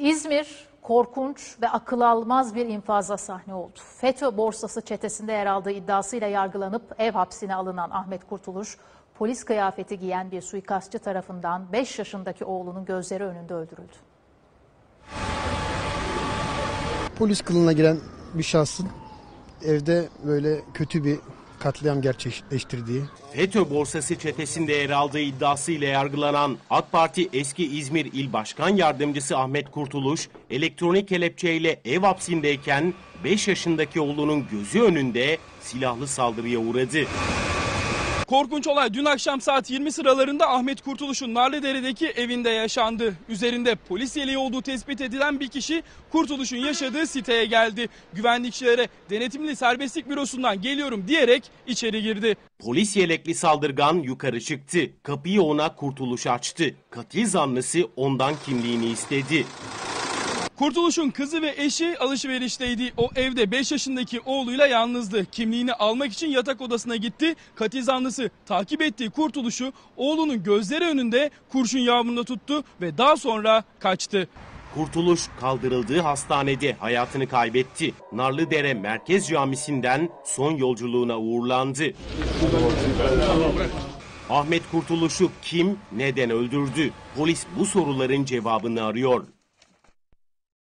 İzmir korkunç ve akıl almaz bir infaza sahne oldu. FETÖ borsası çetesinde yer aldığı iddiasıyla yargılanıp ev hapsine alınan Ahmet Kurtuluş, polis kıyafeti giyen bir suikastçı tarafından 5 yaşındaki oğlunun gözleri önünde öldürüldü. Polis kılığına giren bir şahsın evde böyle kötü bir katliam gerçekleştirdiği, FETÖ borsası çetesinde yer aldığı iddiasıyla yargılanan AK Parti eski İzmir İl Başkan Yardımcısı Ahmet Kurtuluş, elektronik kelepçeyle ev hapsindeyken 5 yaşındaki oğlunun gözü önünde silahlı saldırıya uğradı. Korkunç olay dün akşam saat 20 sıralarında Ahmet Kurtuluş'un Narlıdere'deki evinde yaşandı. Üzerinde polis yeleği olduğu tespit edilen bir kişi Kurtuluş'un yaşadığı siteye geldi. Güvenlikçilere denetimli serbestlik bürosundan geliyorum diyerek içeri girdi. Polis yelekli saldırgan yukarı çıktı. Kapıyı ona Kurtuluş açtı. Katil zanlısı ondan kimliğini istedi. Kurtuluş'un kızı ve eşi alışverişteydi. O evde 5 yaşındaki oğluyla yalnızdı. Kimliğini almak için yatak odasına gitti. Katil zanlısı takip ettiği Kurtuluş'u oğlunun gözleri önünde kurşun yağmuruna tuttu ve daha sonra kaçtı. Kurtuluş kaldırıldığı hastanede hayatını kaybetti. Narlıdere Merkez Camisi'nden son yolculuğuna uğurlandı. Ahmet Kurtuluş'u kim, neden öldürdü? Polis bu soruların cevabını arıyor.